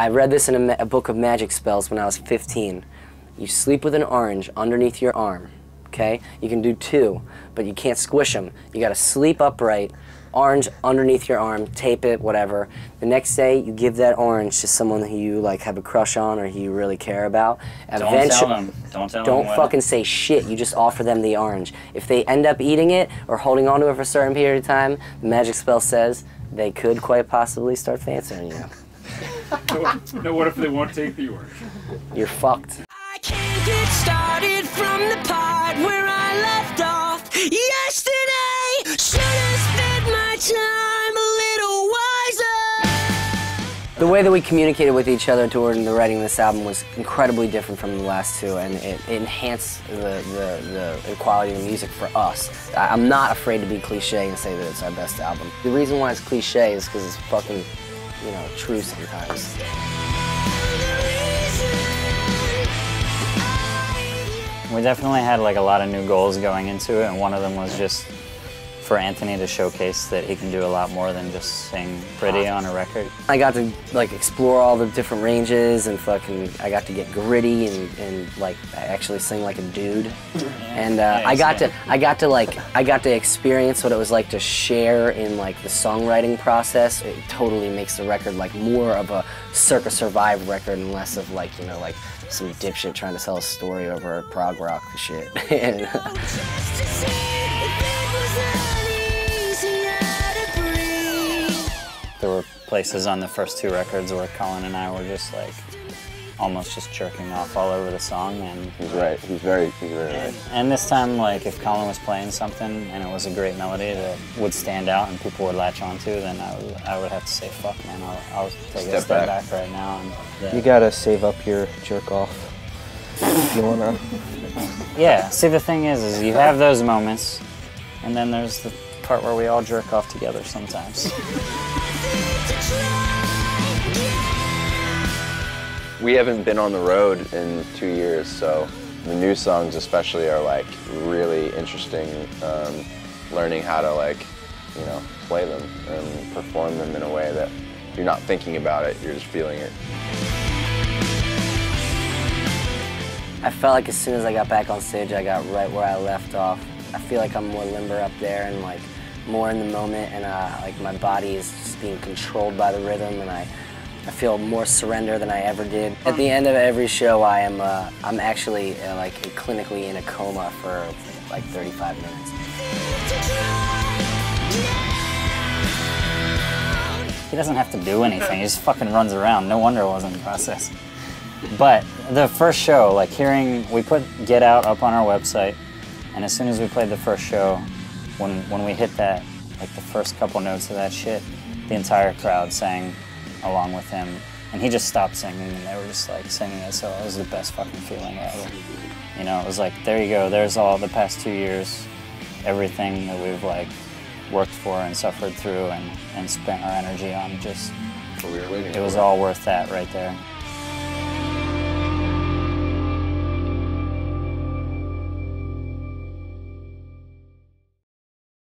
I read this in a, a book of magic spells when I was 15. You sleep with an orange underneath your arm, okay? You can do two, but you can't squish them. You gotta sleep upright, orange underneath your arm, tape it, whatever. The next day, you give that orange to someone who you like have a crush on or who you really care about. Don't tell them. Don't tell Don't them. fucking say shit. You just offer them the orange. If they end up eating it or holding onto it for a certain period of time, the magic spell says they could quite possibly start fancying you. No, what if they won't take the orange? You're fucked. I can't get started from the part where I left off yesterday. Should have spent my time a little wiser. The way that we communicated with each other during the writing of this album was incredibly different from the last two, and it, it enhanced the, the, the quality of the music for us. I, I'm not afraid to be cliche and say that it's our best album. The reason why it's cliche is because it's fucking, you know, true sometimes. We definitely had like a lot of new goals going into it, and one of them was just for Anthony to showcase that he can do a lot more than just sing pretty on a record. I got to like explore all the different ranges and fucking I got to get gritty and, and like actually sing like a dude. And uh, I got to I got to like I got to experience what it was like to share in like the songwriting process. It totally makes the record like more of a Circa Survive record and less of like, you know, like some dipshit trying to sell a story over prog rock shit. And, There were places on the first two records where Colin and I were just like almost just jerking off all over the song and He's right. He's very, he's very right. and this time like if Colin was playing something and it was a great melody that would stand out and people would latch onto then I would, I would have to say fuck man I'll, I'll take a Step step back. back, right now and You gotta save up your jerk off if you wanna. Yeah, see the thing is, is you have those moments, and then there's the part where we all jerk off together sometimes. We haven't been on the road in two years, so the new songs especially are like really interesting. Um, learning how to like, you know, play them and perform them in a way that you're not thinking about it, you're just feeling it. I felt like as soon as I got back on stage, I got right where I left off. I feel like I'm more limber up there and like more in the moment, and uh, like my body is just being controlled by the rhythm, and I, I feel more surrender than I ever did. At the end of every show, I am uh, I'm actually uh, like clinically in a coma for like 35 minutes. He doesn't have to do anything, he just fucking runs around. No wonder it wasn't a process. But the first show, like hearing, we put Get Out up on our website, and as soon as we played the first show, when, when we hit that, like the first couple notes of that shit, the entire crowd sang along with him. And he just stopped singing, and they were just like singing it, so it was the best fucking feeling ever. You know, it was like, there you go, there's all the past two years, everything that we've like worked for and suffered through and, and spent our energy on just we it was all worth that right there.